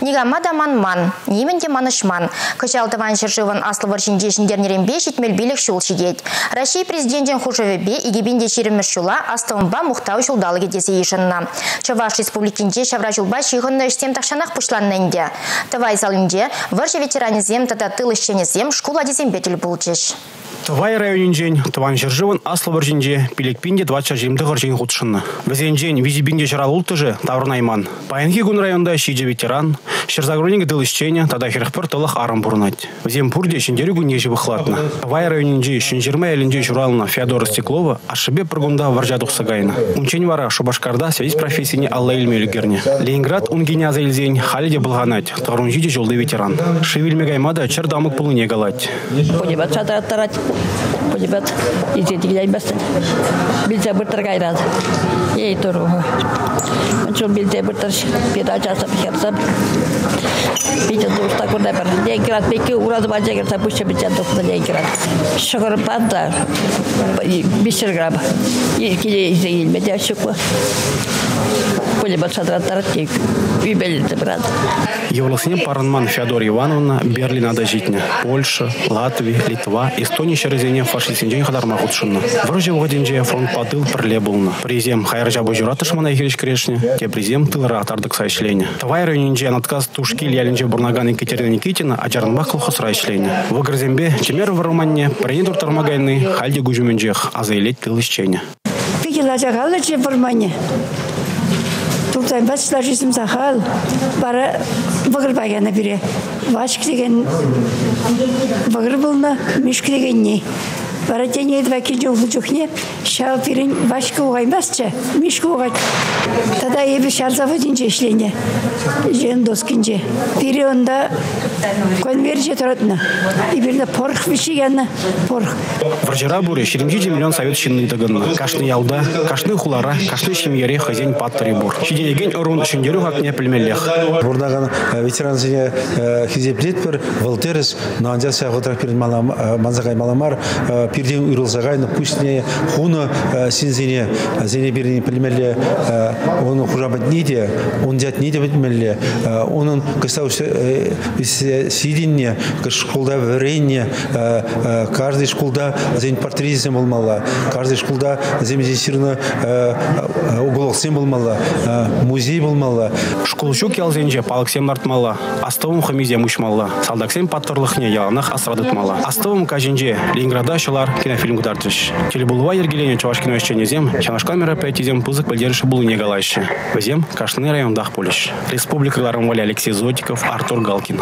Нигамада манман, неменде манышман. Кычалтыван шыршыван аслы варшинде шиндернеренбе шитмел билік шул шидет. Россия президентен хужевебе игибинде ширемеш шула астымба мухтау шулдалы кетесе ешінна. Чаваш республикинде шавра жулба шиғынны іштем тақшанақ пұшланнынде. Тывай залынде варшы ветеранизем тата тыл ішченезем школа дезем бетіл бұлчыш. Тывай районинжен, тыван жыржывын аслы бір жинже, пилекпинде двача жемді ғыржен құтшынны. Візенжен визибинде жырал ұлтыжы таврнайман. Паянхи күн районда шиже ветеран, шырзагруниге дыл ишчене, тада херхпір тылық арым бұрнать. Візем пурде. Тывай районинже шын жирма әлінже журалына Феодора Стеклова, ашыбе прыгунда варжа дұқсагайны. Унчен вара Шубашкарда связь профессияне Алла. Ленинград унгене азайлзен халиде ветеран. Галать. Чу билсе быртыр передачасы херсап. Бите дуста куда бір. Деград беки ураз бажегерса пуще бите дуста деград. Шығыр панда. Бишер граб. Киле изе елмеде шықпы. Пулебет шатыраттарат тек. Үйбелді брат. Евласыне паранман Феодор Ивановна Берлинада житне. Польша, Латвия, Литва, Эстония шерезене фашистинжен хадарма худшынны. Врожи вғадинже фронт падыл пірле бұлны. Президем хайржа бұжыратышмана ехереш крешне, те президем тылыра атардық сайшлене. Тавай районинже анатказ тушкил ялинже бурнаган Екатерина Никитина ачарынба қылқы сұрайшлене. Вғырзембе чемер варуманне пренедур тармагайны хальде гужуменжех азайлет тыл ишчене. Пикела жағалы че бұрмане. Туртай басшылар жесім сақал. Бара бұғыр баганы біре. Вашк деген бұғыр бұлна, мешк деген не. Бара тені едіп әкелі жолы жоқне, шау пирен вашка оғаймасча, мешк оғай. Тада ебі шарзавы дінже ішлене. Жен доскінже. Пире онда конверже тұратына. Ибірді порх вишигені, порх. Вржера буре шеремжиде миллион совет шинны тыгынны. Кашны ялда, кашны хулара, кашны шемьере хозяин паттыры бур. Шидеген орун шендеру хакне пельмеллех. Бурдаган ветеран сене хизеплет бір волтерес нандя сягытрак перед манзагай маламар пирден уйрылсагай но пусть не хуна синзене зене бирни пельмелле оны хужабат неде он дят неде пельмелле onun кыстау сидинне школда варенье каждый школда зен портризм болмалы каждый школда земзесирны уголоксем болмалы музей болмалы Школчук ялзенже палыксем артмала, астывым хамизе мучмала, салдаксем паттырлыхне яланах асрадытмала. Астывым кажинже Ленинграда шылар кинофильм гудартыш. Телебулва ергелене чаваш кино ещенезем, чанаш камера пәйтизем пызык білдеріші булы не галайшы. Везем Кашны райондах полиш. Республикаларым Валя Алексей Зотиков, Артур Галкин.